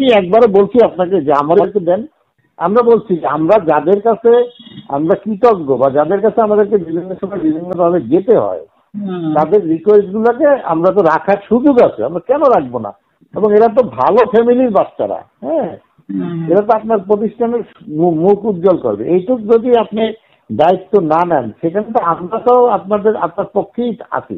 কি একবারও বলছি আপনাকে যে আমাদেরকে দেন। আমরা বলছি যে আমরা যাদের কাছে আমরা কৃতজ্ঞ বা যাদের কাছে আমাদেরকে বিভিন্ন সময় বিভিন্ন ভাবে যেতে হয় তাদের রিকোয়েস্ট গুলোকে আমরা তো রাখার সুযোগ আছে আমরা কেন রাখব না? এবং এরা তো ভালো ফ্যামিলির বাচ্চারা হ্যাঁ। এরা তো আপনার প্রতিষ্ঠানের মুখ উজ্জ্বল করবে। এইটুক যদি আপনি দায়িত্ব না নেন সেখানে তো আমরা তো আপনাদের আপনার পক্ষেই আছি।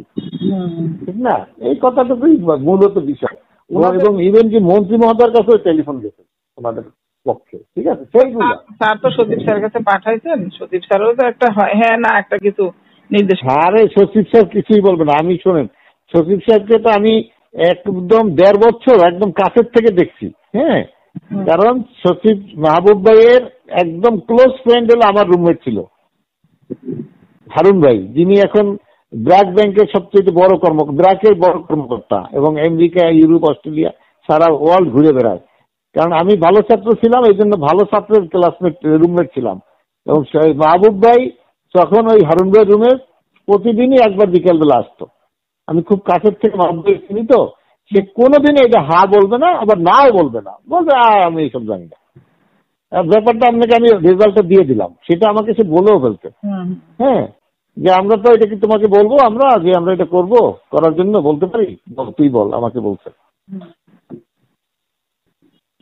ঠিক না? এই কথাটুকুই মূলত বিষয়। এবং ইভেন কি মন্ত্রী মহোদয়ের কাছেও টেলিফোন গেছে ওনাদের পক্ষে। ঠিক আছে? সেইগুলো স্যার- স্যার তো সদীপ স্যারের কাছে পাঠাইছেন। সদীপ স্যারও তো একটা হ্যাঁ। না একটা কিছু নির্দেশ আরে সচিব সাহেব কিছুই বলবে না। আমি শোনেন সচিব সাহেবকে তো আমি একদম দেড় বছর একদম কাছের থেকে দেখছি হ্যাঁ? কারণ সচিব মাহবুব ভাইয়ের একদম ক্লোজ ফ্রেন্ড হলো আমার রুমমেট ছিল। হারুন ভাই যিনি এখন ব্র্যাক ব্যাংকের সবচেয়ে বড় কর্ম ব্র্যাকের বড় কর্মকর্তা এবং আমেরিকা ইউরোপ অস্ট্রেলিয়া সারা ওয়ার্ল্ড ঘুরে বেড়ায়। কারণ আমি ভালো ছাত্র ছিলাম এই জন্য ভালো ছাত্রের ক্লাসমেট রুমমেট ছিলাম। এবং মাহবুব ভাই তখন ওই হারুন ভাই রুমে প্রতিদিনই একবার বিকেলবেলা আসতো। আমি খুব কাছের থেকে মাহবুব ভাই চিনি তো সে কোনোদিনই এটা হা বলবে না আবার নাও বলবে না। বলবে "আ, আমি এইসব জানি না। ব্যাপারটা আপনাকে আমি রেজাল্টটা দিয়ে দিলাম। সেটা আমাকে সে বলেও হুম। হ্যাঁ। যে আমরা তো এটা কি তোমাকে বলব? আমরা যে আমরা এটা করব করার জন্য বলতে পারি? বল, তুই বল আমাকে বলছে।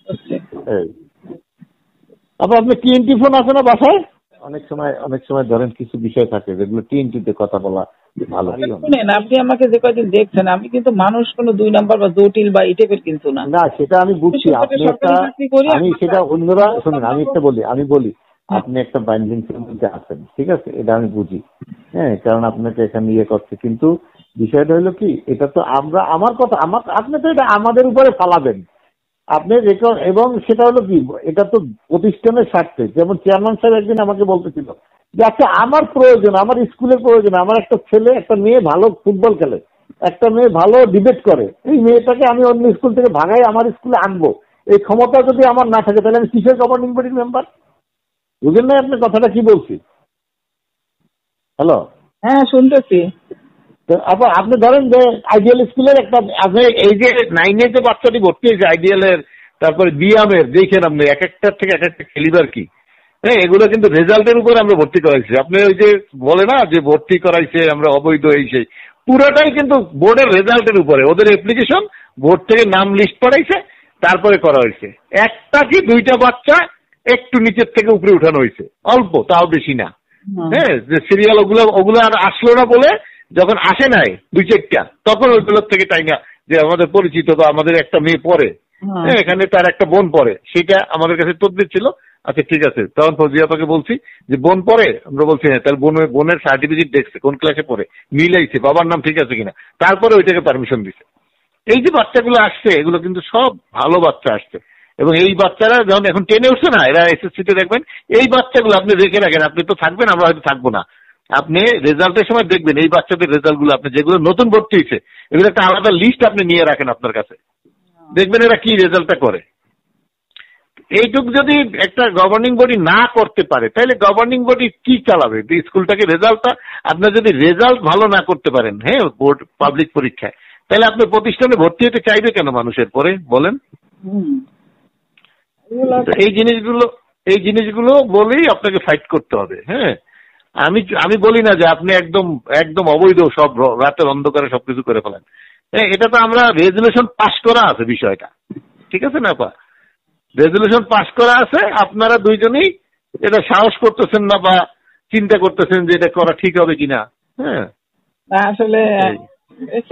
বুঝছি। আবার আপনার টিএনটি ফোন আছে না বাসায়? অনেক সময় অনেক সময় ধরেন কিছু বিষয় থাকে যেগুলো টিএনটিতে কথা বলা ভালো। শুনেন আপনি আমাকে যে কয়দিন দেখছেন আমি কিন্তু মানুষ কোনো দুই নাম্বার বা জটিল বা এই টাইপের কিন্তু না। না সেটা আমি বুঝছি। আপনি একটা আমি সেটা অন্যরা শুনুন আমি একটা বলি আমি বলি আপনি একটা বাইন্ডিং এর মধ্যে আছেন, ঠিক আছে? এটা আমি বুঝি হ্যাঁ? কারণ আপনাকে এখানে ইয়ে করছে। কিন্তু বিষয়টা হলো কি, এটা তো আমরা, আমার কথা, আমার, আপনি তো এটা আমাদের উপরে ফালাবেন। আপনি রেকর্ড এবং সেটা হলো কি, এটা তো প্রতিষ্ঠানের স্বার্থে। যেমন চেয়ারম্যান সাহেব একদিন আমাকে বলতেছিল যে আচ্ছা আমার প্রয়োজন, আমার স্কুলের প্রয়োজন, আমার একটা ছেলে, একটা মেয়ে ভালো ফুটবল খেলে, একটা মেয়ে ভালো ডিবেট করে, এই মেয়েটাকে আমি অন্য স্কুল থেকে ভাগাই আমার স্কুলে আনব। এই ক্ষমতা যদি আমার না থাকে, তাহলে আমি কিসের গভর্নিং বডির মেম্বার বুঝেন না আপনি কথাটা কি বলছি? হ্যালো হ্যাঁ শুনতেছি। আপনি ধরেন যে আইডিয়াল স্কুলের একটা আপনি এই যে নাইনে যে বাচ্চাটি ভর্তি হয়েছে আইডিয়াল এর তারপরে বিয়ামের দেখেন আপনি এক একটার থেকে এক একটা খেলিবার কি? হ্যাঁ এগুলো কিন্তু রেজাল্টের উপরে আমরা ভর্তি করাইছি। আপনি ওই যে বলে না যে ভর্তি করাইছে আমরা অবৈধ এই সেই পুরোটাই কিন্তু বোর্ডের রেজাল্টের উপরে। ওদের অ্যাপ্লিকেশন বোর্ড থেকে নাম লিস্ট পাঠাইছে তারপরে করা হয়েছে। একটা কি দুইটা বাচ্চা একটু নিচের থেকে উপরে উঠানো হয়েছে। অল্প তাও বেশি না। হ্যাঁ যে সিরিয়াল ওগুলো ওগুলো আর আসলো না বলে যখন আসে নাই দুই চারটা তখন ওইগুলোর থেকে তাই না যে আমাদের পরিচিত বা আমাদের একটা মেয়ে পড়ে। হুম। হ্যাঁ এখানে তার একটা বোন পড়ে সেটা আমাদের কাছে তদবির ছিল। আচ্ছা ঠিক আছে তখন ফজিয়াপাকে বলছি যে বোন পড়ে? আমরা বলছি হ্যাঁ তাহলে বোন বোনের সার্টিফিকেট দেখছে কোন ক্লাসে পড়ে? মিলাইছে বাবার নাম ঠিক আছে কিনা? তারপরে ওইটাকে পারমিশন দিছে। এই যে বাচ্চাগুলো আসছে এগুলো কিন্তু সব ভালো বাচ্চা আসছে। এবং এই বাচ্চারা যখন এখন টেনে উঠছে না, এরা এসএসসি তে দেখবেন, এই বাচ্চাগুলো আপনি রেখে রাখেন, আপনি তো থাকবেন, আমরা হয়তো থাকব না। আপনি রেজাল্টের সময় দেখবেন, এই বাচ্চাদের রেজাল্টগুলো আপনি যেগুলো নতুন ভর্তি হয়েছে, এগুলো একটা আলাদা লিস্ট আপনি নিয়ে রাখেন আপনার কাছে। দেখবেন এরা কি রেজাল্টটা করে। এইটুক যদি একটা গভর্নিং বডি না করতে পারে, তাহলে গভর্নিং বডি কি চালাবে? স্কুলটাকে রেজাল্টটা আপনার যদি রেজাল্ট ভালো না করতে পারেন হ্যাঁ বোর্ড পাবলিক পরীক্ষায়, তাহলে আপনি প্রতিষ্ঠানে ভর্তি হতে চাইবে কেন মানুষের পরে? বলেন। তো এই জিনিসগুলো এই জিনিসগুলো বলেই আপনাকে ফাইট করতে হবে হ্যাঁ? আমি আমি বলি না যে আপনি একদম একদম অবৈধ সব রাতের অন্ধকারে সবকিছু করে ফেলেন। হ্যাঁ এটা তো আমরা রেজুলেশন পাস করা আছে বিষয়টা। ঠিক আছে না পা রেজুলেশন পাস করা আছে আপনারা দুইজনেই এটা সাহস করতেছেন না বা চিন্তা করতেছেন যে এটা করা ঠিক হবে কিনা হ্যাঁ? আসলে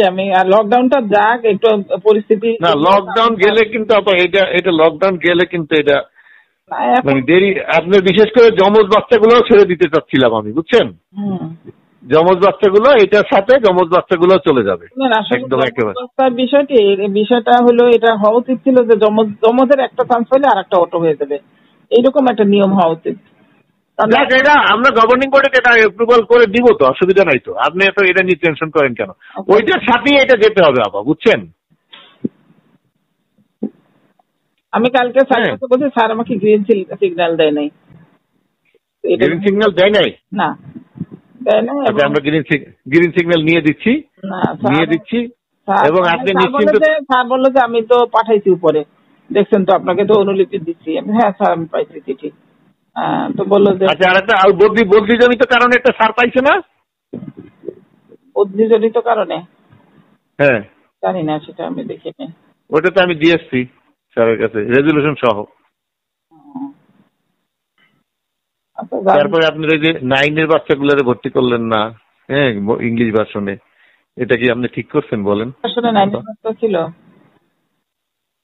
আমি আর লকডাউনটা যাক একটু পরিস্থিতি না লকডাউন গেলে কিন্তু আপা এটা এটা লকডাউন গেলে কিন্তু এটা মানে দেরি আপনার বিশেষ করে জমজ বাচ্চাগুলোও ছেড়ে দিতে চাচ্ছিলাম আমি বুঝছেন। জমজ বাচ্চাগুলো এটার সাথে জমজ বাচ্চাগুলো চলে যাবে একদম একেবারে। বিষয়টি বিষয়টা হলো এটা হওয়া উচিত ছিল যে জমজ জমজের একটা চান্স হলে আর একটা অটো হয়ে যাবে। এইরকম একটা নিয়ম হওয়া উচিত। যাক, এটা আমরা গভর্নিং বডিকে এটা অ্যাপ্রুভাল করে দিব তো অসুবিধা নাই তো। আপনি এত এটা নিয়ে টেনশন করেন কেন. ওইটার সাথেই এটা যেতে হবে আপা বুঝছেন? আমি কালকে স্যারের হ্যাঁ। কাছে বলছি স্যার আমাকে গ্রিন সিগন্যাল দেয় নাই। গ্রিন সিগন্যাল দেয় নাই? না দেয় আচ্ছা আমরা গ্রিন গ্রিন সিগন্যাল নিয়ে দিচ্ছি। নিয়ে দিচ্ছি এবং আপনি নিশ্চিন্ত স্যার বলল যে আমি তো পাঠাইছি উপরে। দেখছেন তো আপনাকে তো অনুলিপি দিচ্ছি হ্যাঁ স্যার আমি পাইছি চিঠি। তো বলল যে আচ্ছা আর একটা আর বদলি বদলিজনিত কারণে একটা সার পাইছে না? উদ্ভিজনিত কারণে? হ্যাঁ। জানি না সেটা আমি দেখিনি। ওটা তো আমি দিয়ে এসছি স্যারের কাছে রেজলিউশন সহ। আচ্ছা তারপরে আপনার এই যে নাইনের বাচ্চাগুলোরে ভর্তি করলেন না হ্যাঁ ইংলিশ ভার্সনে এটা কি আপনি ঠিক করছেন বলেন? আসলে নাইন মাস্টার ছিল।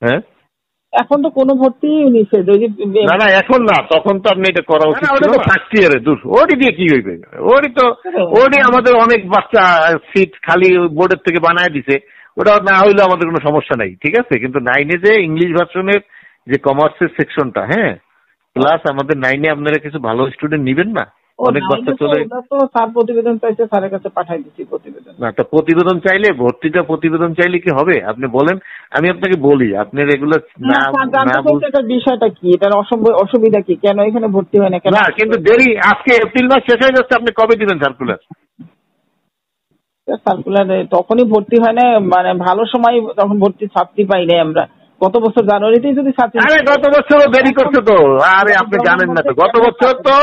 হ্যাঁ? এখন তো কোনো ভর্তি নিষেধ ওই যে না না এখন না তখন তো আপনি এটা করা উচিত ছিল ফার্স্ট ইয়ারে দূর। ওরই দিয়ে কি হইবে? ওরই তো ওরই আমাদের অনেক বাচ্চা সিট খালি বোর্ডের থেকে বানায় দিছে। ওটা না হইলে আমাদের কোনো সমস্যা নাই ঠিক আছে? কিন্তু নাইনে যে ইংলিশ ভার্সনের যে কমার্সের সেকশনটা হ্যাঁ? প্লাস আমাদের নাইনে আপনারা কিছু ভালো স্টুডেন্ট নিবেন না? অনেক বাচ্চা চলে তো স্যার প্রতিবেদন চাইছে স্যারের কাছে পাঠাই দিচ্ছি প্রতিবেদন। না তো প্রতিবেদন চাইলে ভর্তিটা প্রতিবেদন চাইলে কি হবে? আপনি বলেন আমি আপনাকে বলি আপনি রেগুলার না না না এটার বিষয়টা কি? এটার অসুবিধা কি? কেন এখানে ভর্তি হয় না? কেন না কিন্তু দেরি আজকে এপ্রিল মাস শেষ হয়ে যাচ্ছে আপনি কবে দিবেন সার্কুলার সার্কুলারে তখনই ভর্তি হয় না মানে ভালো সময় তখন ভর্তি ছাত্রী পাই নাই আমরা। গত বছর জানুয়ারিতেই যদি ছাত্রী আরে গত বছরও দেরি করছে তো। আরে আপনি জানেন না তো গত বছর তো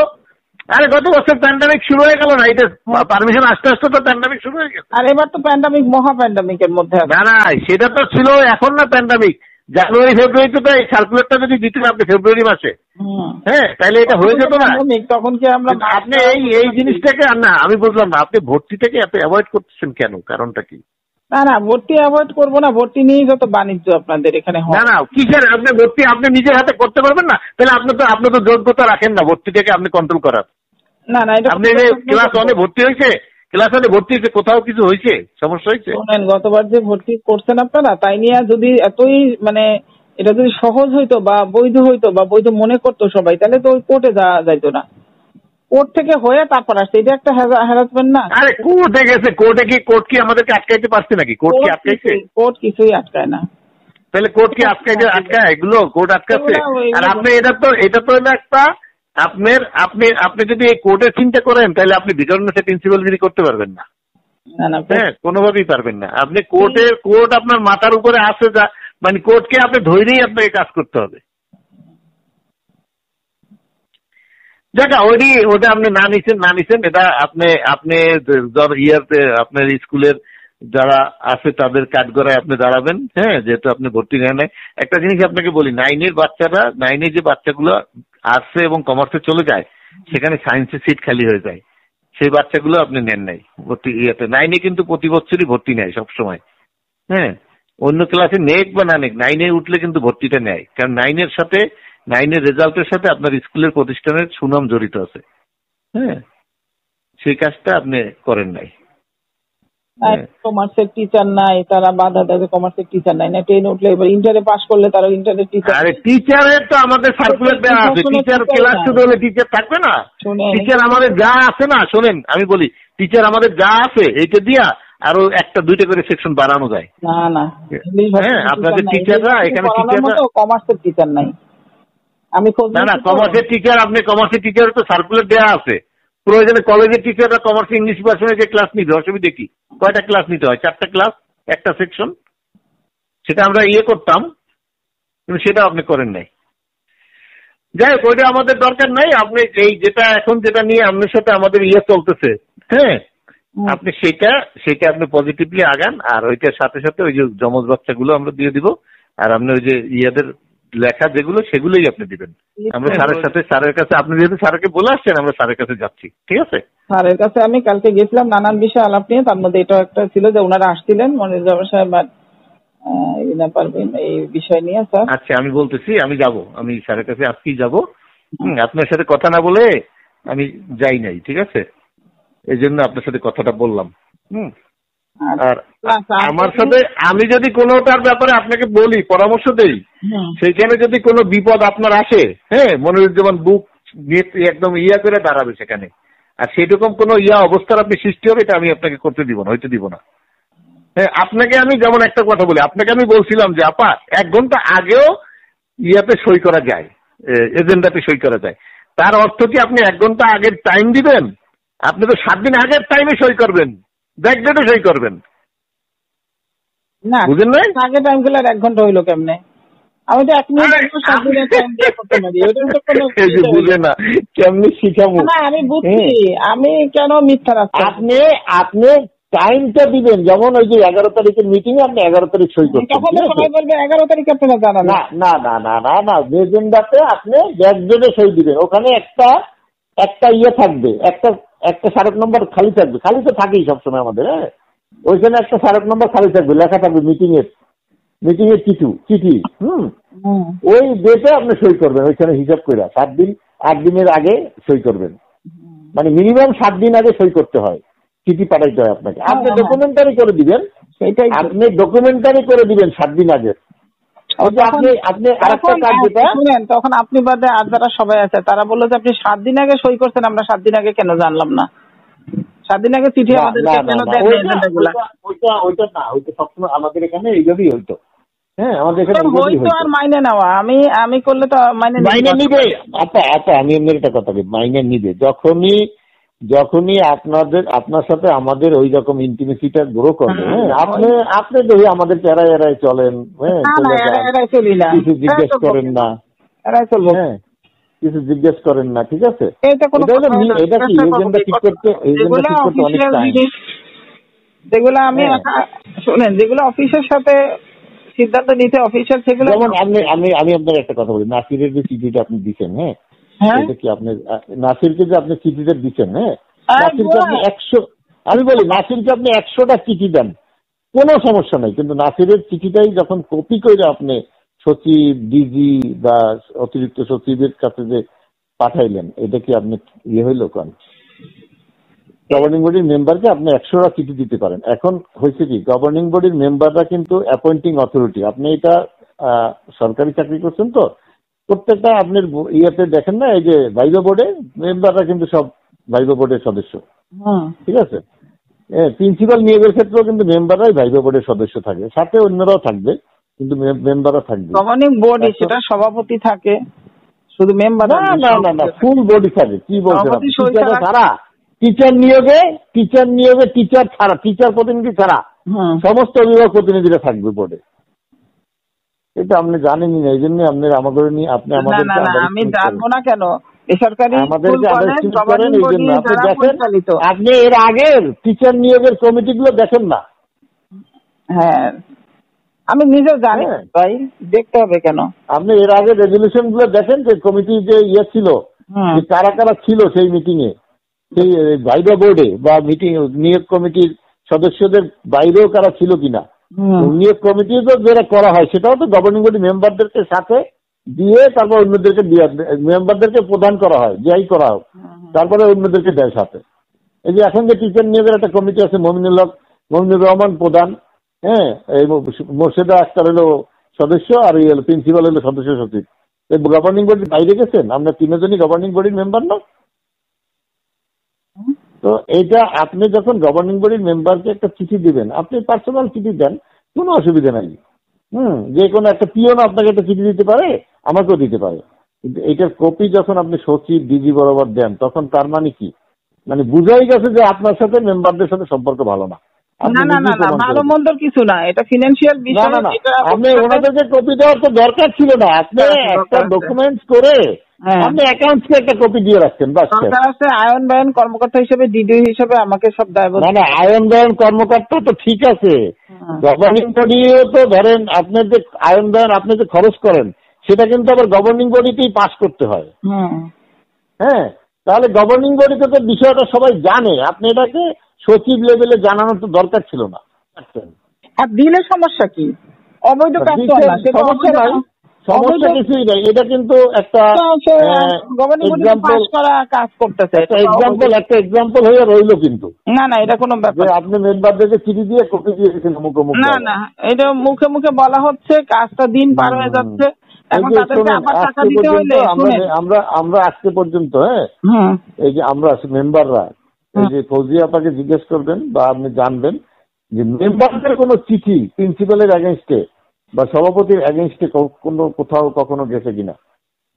আরে গত বছর প্যান্ডামিক শুরু হয়ে গেল না এটা পারমিশন আসতে আসতে তো প্যান্ডামিক শুরু হয়ে গেছে। আর এবার তো প্যান্ডামিক মহা প্যান্ডামিকের মধ্যে আছে। না না সেটা তো ছিল এখন না প্যান্ডামিক জানুয়ারি ফেব্রুয়ারিতে তো এই সার্কুলারটা যদি দিতেন আপনি ফেব্রুয়ারি মাসে। হ্যাঁ তাহলে এটা হয়ে যেত না। তখন কি আমরা আপনি এই এই জিনিসটাকে আর না আমি বুঝলাম না আপনি ভর্তিটাকে এত অ্যাভয়েড করতেছেন কেন? কারণটা কি? না না ভর্তি অ্যাভয়েড করব না ভর্তি নিয়েই যত বাণিজ্য আপনাদের এখানে না না কিসের? আপনি ভর্তি আপনি নিজের হাতে করতে পারবেন না? তাহলে আপনি তো আপনি তো যোগ্যতা রাখেন না ভর্তিটাকে আপনি কন্ট্রোল করার। না না আপনি ক্লাস ওয়ানে ভর্তি হয়েছে ক্লাস ওয়ানে ভর্তি হয়েছে কোথাও কিছু হয়েছে? সমস্যা হয়েছে? শোনেন গতবার যে ভর্তি করছেন আপনারা তাই নিয়ে যদি এতই মানে এটা যদি সহজ হইতো বা বৈধ হইতো বা বৈধ মনে করতো সবাই তাহলে তো ওই কোর্টে যাওয়া যাইতো না। কোর্ট থেকে হয়ে তারপর আসছে। এটা একটা হ্যারাসমেন্ট না। আরে কোর্টে গেছে কোর্টে কি কোর্ট কি আমাদেরকে আটকাইতে পারছে নাকি? কোর্ট কি আটকাইছে? কোর্ট কিছুই আটকায় না। তাহলে কোর্ট কি আটকাইতে আটকায় এগুলো কোর্ট আটকাচ্ছে? আর আপনি এটা তো এটা তো একটা আপনার আপনি আপনি যদি এই কোর্টের চিন্তা করেন তাহলে আপনি ভিকারুননেসের প্রিন্সিপাল যদি করতে পারবেন না। হ্যাঁ কোনোভাবেই পারবেন না। আপনি কোর্টে কোর্ট আপনার মাথার উপরে আসে যা মানে কোর্টকে আপনি ধৈর্যই আপনাকে কাজ করতে হবে। দেখা ওইটি ওটা আপনি না নিছেন না নিছেন, এটা আপনি আপনি ধর ইয়ারতে আপনার স্কুলের যারা আছে তাদের কাঠগড়ায় আপনি দাঁড়াবেন হ্যাঁ যেহেতু আপনি ভর্তি নেন নাই। একটা জিনিস আপনাকে বলি নাইনের বাচ্চারা নাইনের যে বাচ্চাগুলো আর্টসে এবং কমার্সে চলে যায়, সেখানে সায়েন্সের সিট খালি হয়ে যায়। সেই বাচ্চাগুলো আপনি নেন নাই ভর্তি ইয়েতে। নাইনে কিন্তু প্রতি বছরই ভর্তি নেয় সবসময় হ্যাঁ। অন্য ক্লাসে নেক বা না নেক নাইনে উঠলে কিন্তু ভর্তিটা নেয়। কারণ নাইনের সাথে নাইনের রেজাল্টের সাথে আপনার স্কুলের প্রতিষ্ঠানের সুনাম জড়িত আছে। হ্যাঁ? সেই কাজটা আপনি করেন নাই। হ্যাঁ। কমার্সের টিচার নাই তারা বাধা দেয় কমার্সের টিচার নাই। না টেন উঠলে এবার ইন্টারে পাস করলে তারা ইন্টারের টিচার আরে টিচারের তো আমাদের সার্কুলার দেওয়া আছে। টিচার ক্লাস শুরু হলে টিচার থাকবে না। টিচার আমাদের যা আছে না শোনেন আমি বলি টিচার আমাদের যা আছে এইটা দিয়া আরও একটা দুইটা করে সেকশন বাড়ানো যায়। না না হ্যাঁ, আপনাদের টিচাররা, এখানে টিচাররা- কমার্সের টিচার নাই। আমি না না কমার্সের টিচার আপনি কমার্সের টিচার তো সার্কুলার দেওয়া আছে। প্রয়োজনে কলেজের টিচাররা কমার্স ইংলিশ ভার্সনে যে ক্লাস নিবে অসুবিধা কি? কয়টা ক্লাস নিতে হয়? চারটা ক্লাস একটা সেকশন সেটা আমরা ইয়ে করতাম কিন্তু সেটা আপনি করেন নাই। যাই হোক ওইটা আমাদের দরকার নাই। আপনি এই যেটা এখন যেটা নিয়ে আপনার সাথে আমাদের ইয়ে চলতেছে হ্যাঁ? আপনি সেটা সেটা আপনি পজিটিভলি আগান আর ওইটার সাথে সাথে ওই যে জমজ বাচ্চাগুলো আমরা দিয়ে দিব আর আপনি ওই যে ইয়েদের লেখা যেগুলো সেগুলোই আপনি দিবেন। আমরা স্যারের সাথে স্যারের কাছে আপনি যেহেতু স্যারকে বলে আসছেন আমরা স্যারের কাছে যাচ্ছি ঠিক আছে? স্যারের কাছে আমি কালকে গেছিলাম নানান বিষয়ে আলাপ নিয়ে তার মধ্যে এটা একটা ছিল যে ওনারা আসছিলেন মনির জামা সাহেব আর ইনা পারবেন এই বিষয় নিয়ে স্যার। আচ্ছা আমি বলতেছি আমি যাব আমি স্যারের কাছে আজকেই যাব। হুম, আপনার সাথে কথা না বলে আমি যাই নাই ঠিক আছে? এই জন্য আপনার সাথে কথাটা বললাম। হুম। আর আচ্ছা, আমার সাথে আমি যদি কোনোটার ব্যাপারে আপনাকে বলি পরামর্শ দেই। সেখানে যদি কোনো বিপদ আপনার আসে হ্যাঁ মনিরুজ্জামান বুক একদম ইয়া করে দাঁড়াবে সেখানে। আর সেরকম কোনো ইয়া অবস্থার আপনি সৃষ্টি হবে এটা আমি আপনাকে করতে দিব না হইতে দিব না। হ্যাঁ আপনাকে আমি যেমন একটা কথা বলি আপনাকে আমি বলছিলাম যে আপা এক ঘণ্টা আগেও ইয়াতে সই করা যায় এজেন্ডাতে সই করা যায়। তার অর্থ কি আপনি এক ঘণ্টা আগের টাইম দিবেন? আপনি তো সাত দিন আগের টাইমে সই করবেন। ব্যাক ডেটে সই করবেন। না বুঝেন নাই? আগে টাইমগুলো এক ঘণ্টা হইল কেমনে? আমি তো এক মিনিট একটু সাত দিনের টাইম দিয়ে করতে পারি। ওটার তো কোনো এই যে বুঝে না। কেমনি শিখাবো? না আমি বুঝছি আমি কেন মিথ্যা রাস্তা আপনি আপনি টাইমটা দিবেন। যেমন ওই যে এগারো তারিখের মিটিং আপনি এগারো তারিখ সই করছেন এগারো তারিখ আপনারা না না না না না না এজেন্ডাতে আপনি ব্যাকডেটে সই দিবেন ওখানে একটা একটা ইয়ে থাকবে একটা একটা স্মারক নম্বর খালি থাকবে। খালি তো থাকেই সবসময় আমাদের হ্যাঁ? ওইখানে একটা স্মারক নম্বর খালি থাকবে লেখা থাকবে মিটিং এর মিটিং এর চিঠি চিঠি হুম। ওই ডেটে আপনি সই করবেন ওইখানে হিসাব করে সাত দিন আট দিনের আগে সই করবেন। মানে মিনিমাম সাত দিন আগে সই করতে হয় চিঠি পাঠাইতে হয় আপনাকে। আপনি হ্যাঁ, হ্যাঁ। ডকুমেন্টারি করে দিবেন সেটাই আপনি ডকুমেন্টারি করে দিবেন সাত দিন আগে। তখন শুনেন তখন আপনি বাদে আর যারা সবাই আছে তারা বলল যে আপনি সাত দিন আগে সই করছেন আমরা সাত দিন আগে কেন জানলাম না? সাত দিন আগে চিঠি আমাদেরকে কেন ওইটা- ওইটা- না ওইটা সবসময় আমাদের এখানে এইভাবেই হইতো। হ্যাঁ আচ্ছা আচ্ছা যখনই যখনই আপনাদের আপনার সাথে আমাদের ওই রকম ইন্টিমেসিটা গ্রো। হ্যাঁ আপনি আপনি দেখি আমাদের এড়াই এড়াই চলেন হ্যাঁ এরাই কিছু জিজ্ঞেস করেন না। এরাই চলবো হ্যাঁ কিছু জিজ্ঞেস করেন না ঠিক আছে? এটা কি এজেন্ডা ঠিক করতে। এজেন্ডা ঠিক করতে অনেক টাইম যেগুলো আমি হ্যাঁ। শুনেন যেগুলো অফিসের সাথে সিদ্ধান্ত নিতে অফিসিয়াল সেগুলো যেমন আমি আমি আপনার একটা কথা বলি। নাসিরের যে চিঠিটা আপনি দিচ্ছেন হ্যাঁ এটা কি আপনি নাসিরকে যে আপনি চিঠিটা দিচ্ছেন হ্যাঁ? হ্যাঁ, নাসিরকে আপনি একশো আমি বলি নাসিরকে আপনি একশোটা চিঠি দেন। কোনো সমস্যা নাই কিন্তু নাসিরের চিঠিটাই যখন কপি করে আপনি সচিব ডিজি বা অতিরিক্ত সচিবের কাছে যে পাঠাইলেন এটা কি আপনি ইয়ে হইল কেন? গভর্নিং বডির মেম্বারকে আপনি একশোটা চিঠি দিতে পারেন। এখন হয়েছে কি গভর্নিং বডির মেম্বাররা কিন্তু অ্যাপয়েন্টিং অথরিটি আপনি এটা আহ, সরকারি চাকরি করছেন তো প্রত্যেকটা আপনার ইয়েতে দেখেন না এই যে ভাইবা বোর্ডে মেম্বাররা কিন্তু সব ভাইবা বোর্ডের সদস্য। ঠিক আছে? প্রিন্সিপাল নিয়োগের ক্ষেত্রেও কিন্তু মেম্বাররাই ভাইবা বোর্ডের সদস্য থাকে। সাথে অন্যরাও থাকবে কিন্তু মেম্বাররা থাকবে। গভর্নিং এখন- সেটা সভাপতি থাকে শুধু মেম্বার না না না না ফুল বডি থাকে। কি বলছেন ছাড়া। টিচার নিয়োগে টিচার নিয়োগে টিচার ছাড়া। টিচার প্রতিনিধি ছাড়া। সমস্ত অভিভাবক প্রতিনিধিরা থাকবে বোর্ডে এটা আপনি জানেনই না এই জন্য আপনি আমাদের নিয়ে আপনি আমাদের না না আমি জানব না কেন? বেসরকারি আপনি এর আগের টিচার নিয়োগের কমিটিগুলো দেখেন না। হ্যাঁ আমি নিজেও জানি হ্যাঁ। ভাই দেখতে হবে কেন? আপনি এর আগে রেজলিউশনগুলো দেখেন যে কমিটি যে ইয়ে ছিল যে কারা কারা ছিল সেই মিটিং এ সেই ভাইবা বোর্ডে বা মিটিং নিয়োগ কমিটির সদস্যদের বাইরেও কারা ছিল কিনা। নিয়োগ কমিটি তো যেটা করা হয় সেটাও তো গভর্নিং বডি মেম্বারদেরকে সাথে দিয়ে তারপর অন্যদেরকে মেম্বারদেরকে প্রদান করা হয় যাই করা হোক। তারপরে অন্যদেরকে দেয় সাথে। এই যে এখন যে টিচার নিয়োগের একটা কমিটি আছে মমিনুল হক মমিনুর রহমান প্রধান হ্যাঁ এই মোর্শেদা আক্তার হলো সদস্য আর প্রিন্সিপাল হলো সদস্য সচিব। এই গভর্নিং বডির বাইরে গেছেন? আমরা তিনজনই গভর্নিং বডির মেম্বার না? তো এটা আপনি যখন গভর্নিং বডির মেম্বারকে একটা চিঠি দিবেন, আপনি পার্সোনাল চিঠি দেন, কোনো অসুবিধা নাই। হুম, যে কোনো একটা পিওন আপনাকে একটা চিঠি দিতে পারে, আমাকেও দিতে পারে। কিন্তু এটার কপি যখন আপনি সচিব ডিজি বরাবর দেন, তখন তার মানে কি? মানে বুঝাই গেছে যে আপনার সাথে মেম্বারদের সাথে সম্পর্ক ভালো না। না না না না ভালো। মন্দর কিছু না। এটা ফিনান্সিয়াল বিষয় আপনি ওনাদেরকে কপি দেওয়ার তো দরকার ছিল না। আপনি একটা ডকুমেন্টস করে হ্যাঁ। আপনি একটা কপি দিয়ে রাখছেন বাস শেষ। সরকার আছে আয়ন বায়ন কর্মকর্তা হিসেবে ডিডি হিসেবে আমাকে সব দায়বদ্ধ। না না আয়ন কর্মকর্তা তো ঠিক আছে। গভর্নিং বডিও তো ধরেন আপনার যে আয়ন ব্যয়ন আপনি যে খরচ করেন সেটা কিন্তু আবার গভর্নিং বডিতেই পাস করতে হয়। হুম হ্যাঁ তাহলে গভর্নিং বডিতে তো বিষয়টা সবাই জানে। আপনি এটাকে সচিব লেভেলে জানানোর তো দরকার ছিল না। আর দিলে সমস্যা কি? অবৈধ কাজ সমস্যা নাই সমস্যা কিছুই নাই। এটা কিন্তু একটা এক্সাম্পল কাজ করতেছে একটা এক্সাম্পল একটা এক্সাম্পল হয়ে রইল কিন্তু। না না এটা কোনো ব্যাপার আপনি মেম্বারদেরকে চিঠি দিয়ে কপি দিয়ে গেছেন অমুক অমুক না না এটা মুখে মুখে বলা হচ্ছে কাজটা দিন পার হয়ে যাচ্ছে। আমরা আমরা আজকে পর্যন্ত হ্যাঁ এই যে আমরা মেম্বাররা এই যে ফৌজি আপাকে জিজ্ঞেস করবেন বা আপনি জানবেন যে মেম্বারদের কোনো চিঠি প্রিন্সিপালের এগেনস্টে বা সভাপতির এগেনস্টে কোনো কোথাও কখনো গেছে কিনা।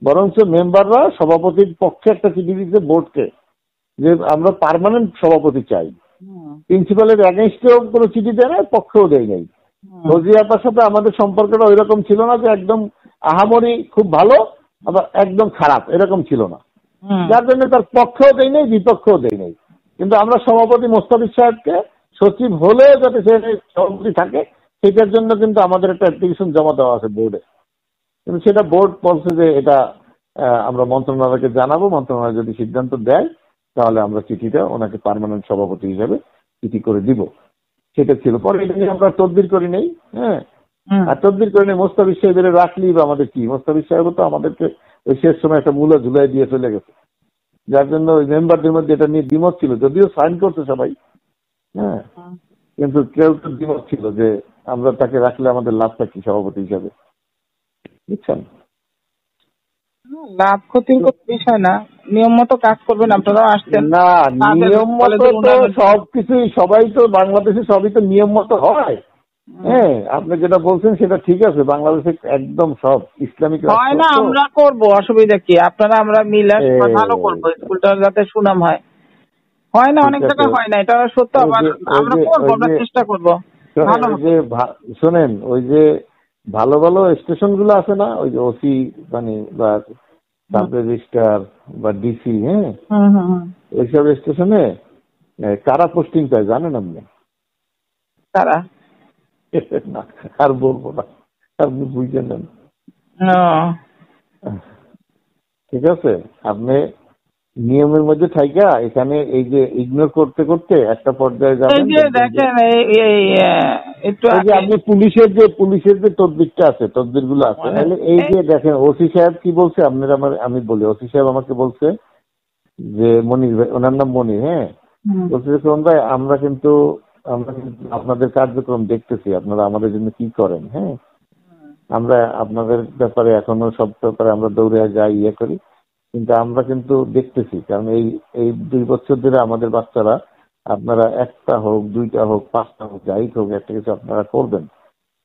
বরঞ্চ মেম্বাররা সভাপতির পক্ষে একটা চিঠি দিচ্ছে বোর্ডকে যে আমরা পার্মানেন্ট সভাপতি চাই। প্রিন্সিপালের এগেনস্টেও কোনো চিঠি দেয় না পক্ষেও দেয় নাই। হুম। ফৌজি আপার সাথে আমাদের সম্পর্কটা ওই রকম ছিল না যে একদম আহামরি খুব ভালো আবার একদম খারাপ এরকম ছিল না। যার জন্য তার পক্ষেও দেয় নাই বিপক্ষেও দেয় নাই। কিন্তু আমরা সভাপতি মোস্তাফিজ সাহেবকে সচিব হলেও যাতে সে সভাপতি থাকে সেটার জন্য কিন্তু আমাদের একটা অ্যাপ্লিকেশন জমা দেওয়া আছে বোর্ডে। কিন্তু সেটা বোর্ড বলছে যে এটা আমরা মন্ত্রণালয়কে জানাব মন্ত্রণালয় যদি সিদ্ধান্ত দেয় তাহলে আমরা চিঠিটা ওনাকে পার্মানেন্ট সভাপতি হিসেবে চিঠি করে দিব। সেটা ছিল। পরে এটা নিয়ে আমরা তদবির করি নেই হ্যাঁ। আর তদবির করে নেই মোস্তাফিজ সাহেবের রাখলি বা আমাদের কি? মোস্তাফিজ সাহেব তো আমাদেরকে ওই শেষ সময় একটা মূল্য ঝুলাই দিয়ে চলে গেছে। যার জন্য ওই মেম্বারদের মধ্যে এটা নিয়ে দ্বিমত ছিল। যদিও সাইন করছে সবাই হ্যাঁ? কিন্তু কেউ তো দ্বিমত ছিল যে আমরা তাকে রাখলে আমাদের লাভটা কি সভাপতি হিসাবে? বুঝছেন? লাভ ক্ষতির বিষয় না। নিয়ম মতো কাজ করবেন আপনারাও আসছেন। না নিয়ম মতো সবকিছুই সবাই তো বাংলাদেশে সবই তো নিয়ম মতো হয়। হ্যাঁ আপনি যেটা বলছেন সেটা ঠিক আছে বাংলাদেশে একদম সব ইসলামিক হয় না আমরা করব অসুবিধা কি? আপনারা আমরা মিলে ভালো করব স্কুলটা যাতে সুনাম হয়। হয় না অনেক জায়গায় হয় না এটা সত্য আবার আমরা করব আমরা চেষ্টা করব। যে শোনেন ওই যে ভালো ভালো স্টেশনগুলো আছে না ওই যে ওসি মানে বা সাব রেজিস্ট্রার বা ডিসি হ্যাঁ? ওইসব স্টেশনে কারা পোস্টিং পায় জানেন আপনি? তারা না আর বলব না। আপনি বুঝে নেন। ঠিক আছে? আপনি নিয়মের মধ্যে থাইকা এখানে এই যে ইগনোর করতে করতে একটা পর্যায়ে যাবেন। আপনি পুলিশের যে পুলিশের যে তদবিরটা আছে তদবিরগুলো আছে তাহলে এই যে দেখেন ওসি সাহেব কি বলছে? আপনার আমার আমি বলি ওসি সাহেব আমাকে বলছে যে মনির ভাই ওনার নাম মনির হ্যাঁ? বলছে যে ভাই আমরা কিন্তু আমরা আপনাদের কার্যক্রম দেখতেছি, আপনারা আমাদের জন্য কি করেন হ্যাঁ? আমরা আপনাদের ব্যাপারে এখনও সব ব্যাপারে আমরা দৌড়ে যাই ইয়ে করি, কিন্তু আমরা কিন্তু দেখতেছি, কারণ এই এই দুই বছর ধরে আমাদের বাচ্চারা, আপনারা একটা হোক, দুইটা হোক, পাঁচটা হোক, যাই হোক, একটা কিছু আপনারা করবেন।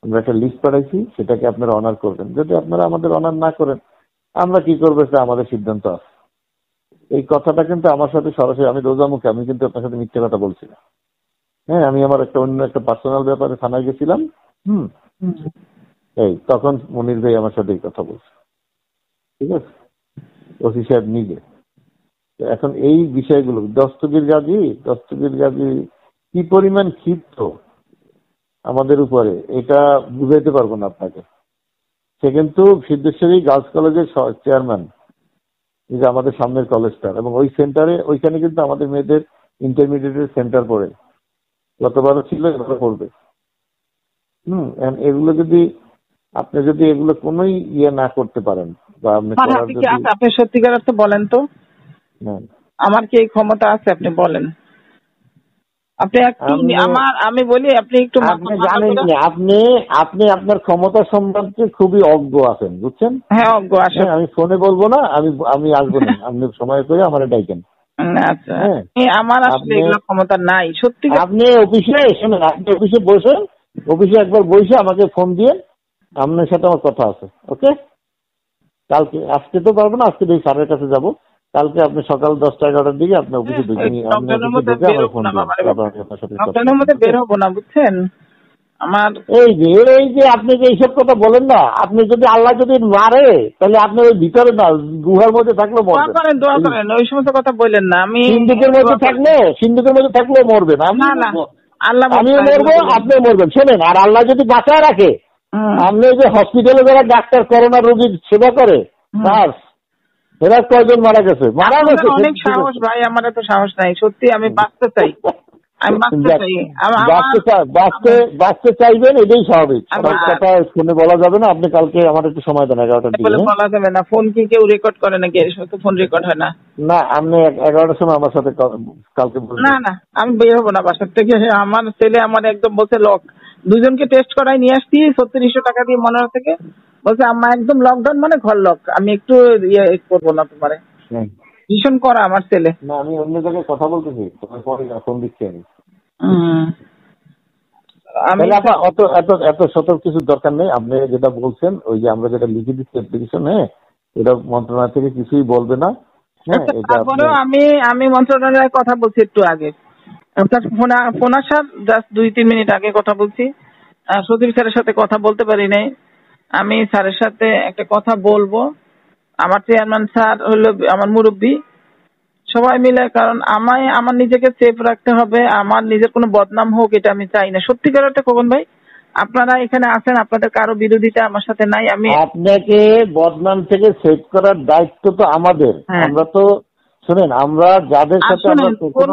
আমরা একটা লিস্ট পাঠাইছি, সেটাকে আপনারা অনার করবেন। যদি আপনারা আমাদের অনার না করেন, আমরা কি করব সেটা আমাদের সিদ্ধান্ত আছে। এই কথাটা কিন্তু আমার সাথে সরাসরি, আমি রোজামুখে, আমি কিন্তু আপনার সাথে মিথ্যে কথা বলছি না। হ্যাঁ আমি আমার একটা অন্য একটা পার্সোনাল ব্যাপারে থানায় গেছিলাম হুম। এই তখন মনির ভাই আমার সাথে এই কথা বলছে। ঠিক আছে? ওসি সাহেব নিজে। এখন এই বিষয়গুলো দস্তগীর গাজী দস্তগীর গাজী কি পরিমাণ ক্ষিপ্ত আমাদের উপরে এটা বুঝাইতে পারব না আপনাকে। সে কিন্তু সিদ্ধেশ্বরী গার্লস কলেজের চেয়ারম্যান যে আমাদের সামনের কলেজটা এবং ওই সেন্টারে ওইখানে কিন্তু আমাদের মেয়েদের ইন্টারমিডিয়েটের সেন্টার পড়ে। গতবারও ছিল এবারও করবে। হুম এগুলো যদি আপনি যদি এগুলো কোনোই ইয়ে না করতে পারেন বা আপনি আপনি সত্যিকার অর্থে বলেন তো। আমার কি এই ক্ষমতা আছে আপনি বলেন। আপনি আমার আমি বলি আপনি একটু আপনি জানেন আপনি আপনি আপনার ক্ষমতা সম্পর্কে খুবই অজ্ঞ আছেন বুঝছেন? হ্যাঁ অজ্ঞ আসে হ্যাঁ, আমি ফোনে বলব না আমি আমি আসব না। আপনি সময় করে আমার ডাইকেন। আচ্ছা। হ্যাঁ। আমার আসলে এগুলো ক্ষমতা নাই। সত্যি আপনি অফিসে শোনেন আপনি অফিসে বসেন অফিসে একবার বসে আমাকে ফোন দিয়ে আপনার সাথে আমার কথা আছে ওকে? কালকে আজকে তো পারব না আজকে স্যারের কাছে যাব। কালকে আপনি সকাল দশটা এগারোটার দিকে আপনি অফিসে ঢুকে নিয়ে আপনি অফিসে ঢুকে আমার ফোন আমি আপনার সাথে। বের হব না বুঝছেন? আমার এই যে এই যে আপনি যে এইসব কথা বলেন না আপনি যদি আল্লাহ যদি মারে তাহলে আপনি ওই ভিতরে না গুহার মধ্যে থাকলেও দোয়া করেন দোয়া করেন ওই সমস্ত কথা বললেন না আমি সিন্ধুকের মধ্যে থাকলে সিন্ধুকের মধ্যে থাকলেও মরবে আমি না না আল্লাহ বাঁচায় মরবো। আপনিও মরবেন শোনেন আর আল্লাহ যদি বাঁচায় রাখে আপনি যে হসপিটালে যারা ডাক্তার করোনা রোগীর সেবা করে। নার্স এরা কয়জন মারা গেছে? মারা গেছে অনেক সাহস ভাই আমার এত সাহস নাই সত্যি আমি বাঁচতে চাই। আমি বাঁচতে চাইবেন এটাই স্বাভাবিক। কথা শুনে বলা যাবে না আপনি কালকে আমার একটু সময় দেন এগারোটার দিকে? বলা যাবে না ফোন কি কেউ রেকর্ড করে নাকি? এর সাথে ফোন রেকর্ড হয় না। না আপনি এগারোটার সময় আমার সাথে কালকে। না না আমি বের হব না বাসার থেকে। আমার ছেলে আমার একদম বসে লক দুজনকে টেস্ট করাই নিয়ে আসছি ছত্রিশশো টাকা দিয়ে মনে থেকে বলছে আমার একদম লকডাউন মানে ঘর লক আমি একটু ইয়ে করব না তোমারে। ভীষণ করা আমার ছেলে। না আমি অন্য জায়গায় কথা বলতেছি। তোমার পরে ফোন দিচ্ছি আমি। আমি আপা অত এত এত সতর্ক কিছু দরকার নেই। আপনি যেটা বলছেন ওই যে আমরা যেটা লিখে দিচ্ছি অ্যাপ্লিকেশন হ্যাঁ এটা মন্ত্রণালয় থেকে কিছুই বলবে না। হ্যাঁ আচ্ছা, এটা আপনি তারপরেও আমি আমি মন্ত্রণালয়ে কথা বলছি একটু আগে। আপনার ফোন ফোন আসার জাস্ট দুই তিন মিনিট আগে কথা বলছি। সতীর স্যারের সাথে কথা বলতে পারি নাই। আমি স্যারের সাথে একটা কথা বলব। আমার চেয়ারম্যান স্যার হলো আমার মুরব্বী। সবাই মিলে কারণ আমায় আমার নিজেকে সেফ রাখতে হবে আমার নিজের কোনো বদনাম হোক এটা আমি চাই না। সত্যিকার একটা খোকন ভাই আপনারা এখানে আছেন আপনাদের কারও বিরোধিতা আমার সাথে নাই আমি আপনাকে বদনাম থেকে সেভ করার দায়িত্ব তো আমাদের। হ্যাঁ। আমরা তো শুনেন আমরা যাদের সাথে কোন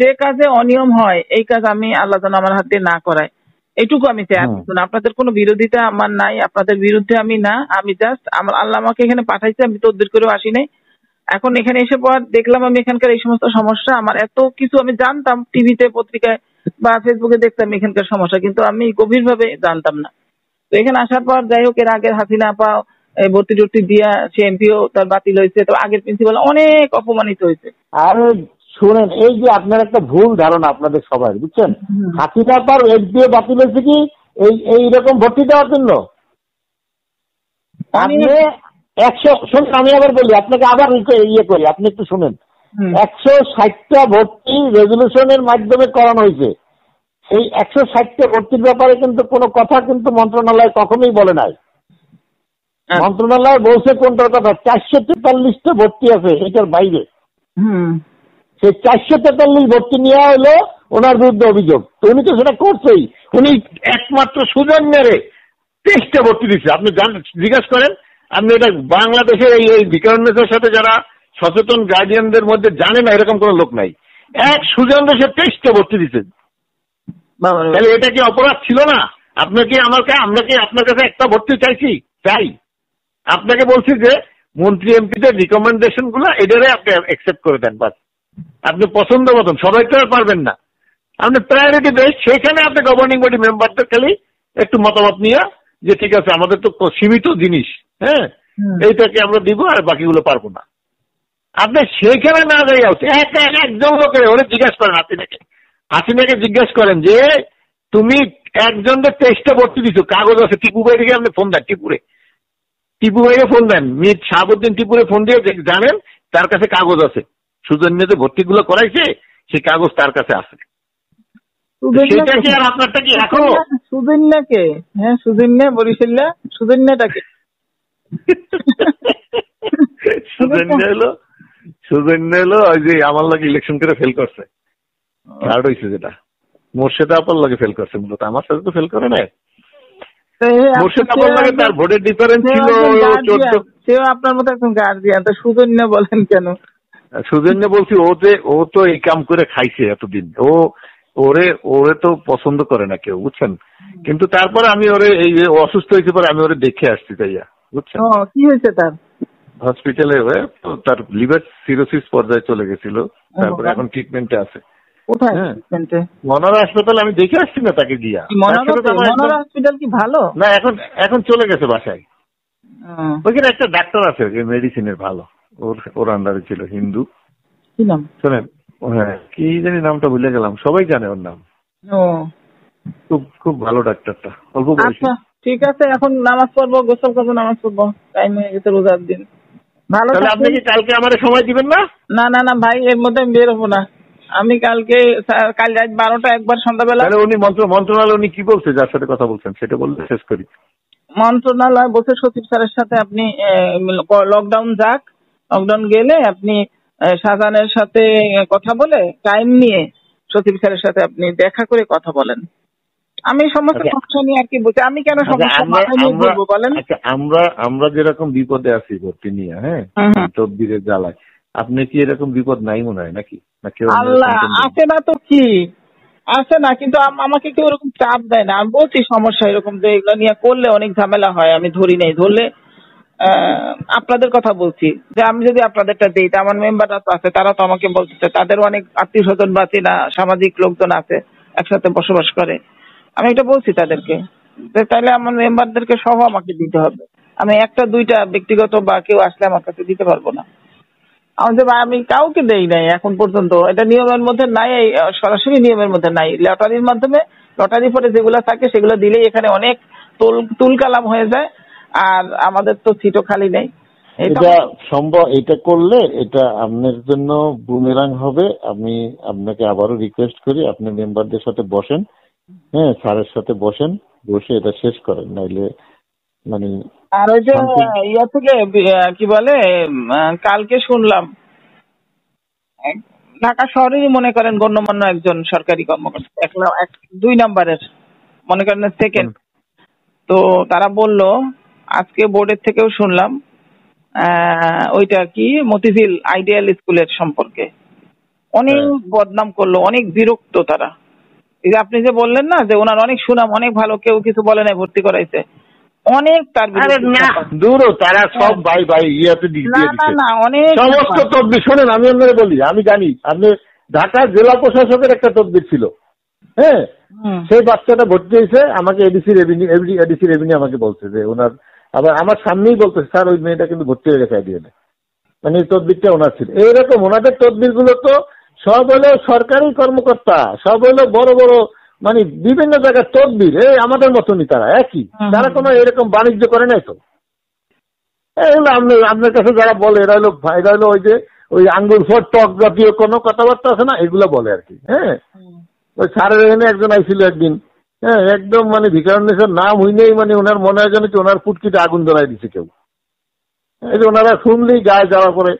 যে কাজে অনিয়ম হয় এই কাজ আমি আল্লাহ যেন আমার হাতে না করায়। এইটুকু আমি চাই। আপনাদের কোনো বিরোধিতা আমার নাই আপনাদের বিরুদ্ধে আমি না আমি জাস্ট আমার আল্লাহ আমাকে এখানে পাঠাইছে আমি তদবির করেও আসি নাই। এখন এখানে এসে পর দেখলাম আমি এখানকার এই সমস্ত সমস্যা আমার এত কিছু আমি জানতাম টিভিতে পত্রিকায় বা ফেসবুকে দেখতাম এখানকার সমস্যা কিন্তু আমি গভীরভাবে জানতাম না। তো এখানে আসার পর যাই হোক এর আগের হাসিনা আপা এই ভর্তি টর্তি দিয়া সে এমপিও তার বাতিল হয়েছে তো আগের প্রিন্সিপাল অনেক অপমানিত হয়েছে। আর শুনেন এই যে আপনার একটা ভুল ধারণা আপনাদের সবাই বুঝছেন। হাসিনা পার এসডিও বাতিল হয়েছে কি? এই এইরকম ভর্তি দেওয়ার জন্য। আপনি একশো শুনুন আমি আবার বলি আপনাকে আবার ইয়ে- করি আপনি একটু শুনেন। একশো ষাটটা ভর্তি রেজলিউশনের মাধ্যমে করানো হয়েছে। সেই একশো ষাটটা ভর্তির ব্যাপারে কিন্তু কোনো কথা কিন্তু মন্ত্রণালয় কখনোই বলে নাই। আচ্ছা। মন্ত্রণালয় বলছে কোনটার কথা? চারশো তেতাল্লিশটা ভর্তি আছে এটার বাইরে। সেই চারশো তেতাল্লিশ ভর্তি নেওয়া হলো ওনার বিরুদ্ধে অভিযোগ। তো উনি তো সেটা করছেই। উনি একমাত্র সুজন মেরে তেইশটা ভর্তি দিচ্ছে। আপনি জিজ্ঞাসা করেন আপনি এটা বাংলাদেশের এই এই বিকারণের সাথে যারা সচেতন গার্ডিয়ানদের মধ্যে জানে না এরকম কোনো লোক নাই। এক সুজন দেশে তেইশটা ভর্তি দিচ্ছে। তাহলে এটা কি অপরাধ ছিল না? আপনাকে আমাকে আমরা কি আপনার কাছে একটা ভর্তি চাইছি? চাই। আপনাকে বলছি যে মন্ত্রী এমপিদের রিকমেন্ডেশনগুলো এটারে আপনি অ্যাকসেপ্ট করে দেন বাস। আপনি পছন্দ মতন সবাই তো আর পারবেন না। আপনি প্রায়োরিটি বেস সেখানে আপনি গভর্নিং বডি মেম্বারদের খালি একটু মতামত নিয়ে যে ঠিক আছে আমাদের তো সীমিত জিনিস হ্যাঁ? এইটাকে আমরা দিব আর বাকিগুলো পারব না। আপনি সেখানে না যাই আছে এক এক- একজন লোকের ওরে জিজ্ঞাসা করেন হাসিনাকে। হাসিনাকে জিজ্ঞাসা করেন যে তুমি একজনদের টেস্টে ভর্তি দিছো কাগজ আছে টিপু ভাইকে আপনি ফোন দেন টিপুরে। টিপু ভাইকে ফোন দেন মির শাহাবুদ্দিন টিপুরে ফোন দিয়ে জানেন তার কাছে কাগজ আছে। সুজন্য যে ভর্তিগুলো করাইছে সেই কাগজ তার কাছে আছে। সেটা কি? আর আপনারটা কি হ্যাঁ বরিশাল্লা সুজন্য হলো সুজন্য হলো ওই যে আমার লাগে ইলেকশন করে ফেল করছে। হয়েছে যেটা। মোর্শেদা আপার লাগে ফেল করছে মূলত আমার সাথে তো ফেল করে না মোর্শেদ আপনি- আপার লাগে তার ভোটের ডিফারেন্স সেও ছিল আপনার মতো একজন গার্জিয়ান তো সুদিন্যা বলেন কেন? সুজন্য বলছি ও যে ও তো এই কাম করে খাইছে এতদিন। ও ওরে ওরে তো পছন্দ করে না কেউ বুঝছেন? কিন্তু তারপরে আমি ওরে এই অসুস্থ হয়েছে পরে আমি ওরে দেখে আসছি তাইয়া বুঝছেন? কি হয়েছে তার? হসপিটালে হয়ে তার লিভার সিরোসিস পর্যায়ে চলে গেছিল তারপরে এখন ট্রিটমেন্টে আছে। হ্যাঁ। মনোরা হাসপাতালে আমি দেখে আসছি না তাকে গিয়া হসপিটাল কি ভালো? না এখন এখন চলে গেছে বাসায়। ওইখানে একটা ডাক্তার আছে মেডিসিনের ভালো। ওর ওর আন্ডারে ছিল হিন্দু। শোনেন হ্যাঁ কি জানি নামটা ভুলে গেলাম সবাই জানে ওর নাম। খুব খুব ভালো ডাক্তারটা অল্প বয়সী। আচ্ছা ঠিক আছে এখন নামাজ পড়ব গোসল করব নামাজ পড়ব টাইম হয়ে গেছে রোজার দিন। ভালো আপনি কি কালকে আমার সময় দিবেন না? না না না ভাই এর মধ্যে আমি বের হব না। আমি কালকে কাল রাত বারোটা একবার সন্ধ্যাবেলা তাহলে উনি মন্ত্র মন্ত্রণালয় উনি কি বলছে যার সাথে কথা বলছেন? সেটা বললে শেষ করি। মন্ত্রণালয় বসে সচিব স্যারের সাথে আপনি লকডাউন যাক। লকডাউন গেলে আপনি শাহজাহানের সাথে কথা বলে টাইম নিয়ে সচিব স্যারের সাথে আপনি দেখা করে কথা বলেন। আমি সমস্ত আচ্ছা। সমস্যা নিয়ে আর কি বলছি। আমি কেন আচ্ছা, সমস্যা মাথায় নিয়ে বলেন? আচ্ছা আমরা আমরা যেরকম বিপদে আছি ভর্তি নিয়ে হ্যাঁ। তদবিরের জ্বালায়। আপনি কি এরকম বিপদ নাই মনে হয় নাকি? আল্লাহ আছে না তো কি? আছে না কিন্তু আমাকে কেউ এরকম চাপ দেয় না। আমি বলছি সমস্যা এরকম যে এগুলো নিয়ে করলে অনেক ঝামেলা হয়। আমি ধরি নাই। ধরলে আপনাদের কথা বলছি। যে আমি যদি আপনাদেরটা দিই, তা আমার মেম্বাররা তো আছে, তারা তো আমাকে বলতেছে, তাদের অনেক আত্মীয় স্বজন বা চেনা সামাজিক লোকজন আছে, একসাথে বসবাস করে। আমি এটা বলছি তাদেরকে। যে তাহলে আমার মেম্বারদেরকে সহ আমাকে দিতে হবে। আমি একটা, দুইটা ব্যক্তিগত বা কেউ আসলে আমার কাছে দিতে পারব না। আমি যে আমি কাউকে দেই নাই এখন পর্যন্ত। এটা নিয়মের মধ্যে নাই সরাসরি নিয়মের মধ্যে নাই। লটারির মাধ্যমে, লটারি পরে যেগুলো থাকে, সেগুলো দিলেই এখানে অনেক তুল, তুলকালাম হয়ে যায়। আর আমাদের তো সিটও খালি নেই। এটা সম্ভব এটা করলে এটা আপনার জন্য বুমেরাং হবে। আমি আপনাকে আবারও রিকোয়েস্ট করি আপনি মেম্বারদের সাথে বসেন। হ্যাঁ স্যারের সাথে বসেন বসে এটা শেষ করেন নাইলে মানে আর ওই যে ইয়া থেকে কি বলে কালকে শুনলাম ঢাকা শহরেরই মনে করেন গণ্যমান্য একজন সরকারি কর্মকর্তা এক দুই নাম্বারের মনে করেন সেকেন্ড তো তারা বলল আজকে বোর্ডের থেকেও শুনলাম আহ, ওইটা কি মতিঝিল আইডিয়াল স্কুলের সম্পর্কে। অনেক হ্যাঁ। বদনাম করল অনেক বিরক্ত তারা। আপনি যে বললেন না যে ওনার অনেক সুনাম অনেক ভালো কেউ কিছু বলে নাই ভর্তি করাইছে। অনেক তার বিরুদ্ধে দূরও তারা সব ভাই ভাই ইয়াতে দিয়ে না না অনেক সমস্ত তদবির শোনেন আমি আপনাকে বলি আমি জানি আপনি ঢাকা জেলা প্রশাসকের একটা তদবির ছিল। হ্যাঁ? সেই বাচ্চাটা ভর্তি হয়েছে আমাকে এডিসি রেভিনিউ এডিসি রেভিনিউ আমাকে বলছে যে ওনার আবার আমার সামনেই বলতে স্যার ওই মেয়েটা কিন্তু ভর্তি হয়ে গেছে আইডিয়ালে মানে এই তদবিরটা ওনার ছিল। এইরকম ওনাদের তদবিরগুলো তো সব হলো সরকারি কর্মকর্তা সব হলো বড় বড় মানে বিভিন্ন জায়গায় তদবির। এই আমাদের মতনই তারা একই। তারা কোনো এরকম বাণিজ্য করে নাই তো। এগুলো আপনার আপনার কাছে যারা বলে এরা হলো এরা হলো ওই যে ওই আঙ্গুল ফোর টক জাতীয় কোনো কথাবার্তা আছে না এগুলো বলে আর কি হ্যাঁ? ওই স্যারের এখানে একজন আইছিল একদিন হ্যাঁ একদম মানে ভিকারুন্নেসের নাম হইলেই মানে ওনার মনে হয় যেন ওনার ফুটকিতে আগুন ধরাই দিছে কেউ। এই যে ওনারা শুনলেই গায়ে যাওয়ার পরে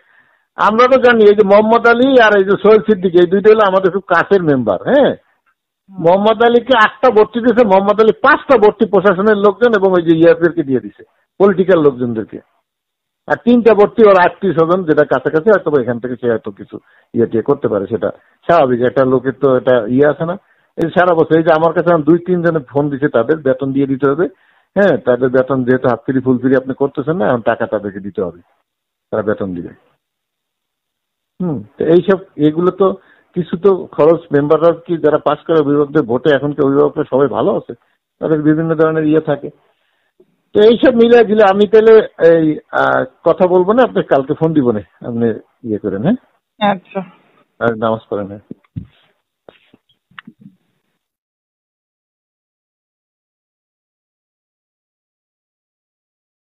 আমরা তো জানি এই যে মোহাম্মদ আলী আর এই যে সোহেল সিদ্দিক এই দুইটা হলো আমাদের খুব কাছের মেম্বার হ্যাঁ? মোহাম্মদ আলীকে আটটা ভর্তি দিয়েছে মোহাম্মদ আলী পাঁচটা ভর্তি প্রশাসনের লোকজন এবং ওই যে ইয়ারদেরকে দিয়ে দিছে পলিটিক্যাল লোকজনদেরকে। আর তিনটা ভর্তি ওর আত্মীয় স্বজন যেটা কাছাকাছি হয়তো এখান থেকে সে হয়তো কিছু ইয়ে টিয়ে করতে পারে সেটা স্বাভাবিক। একটা লোকের তো এটা ইয়ে আছে না এই সারা বছর এই যে আমার কাছে দুই তিন জনে ফোন দিছে তাদের বেতন দিয়ে দিতে হবে। হ্যাঁ তাদের বেতন যেহেতু হাফ ফ্রি ফুল ফ্রি আপনি করতেছেন না এখন টাকা তাদেরকে দিতে হবে। তারা বেতন দিবে। হুম তো এইসব এগুলো তো কিছু তো খরচ মেম্বাররা কি যারা পাস করে অভিভাবকদের ভোটে এখন কি অভিভাবকরা সবাই ভালো আছে? তাদের বিভিন্ন ধরনের ইয়ে থাকে। তো এইসব মিলে দিলে আমি তাহলে এই কথা বলব না আপনি কালকে ফোন দিব না। আপনি ইয়ে করেন হ্যাঁ? আচ্ছা। নামাজ পড়েন হ্যাঁ।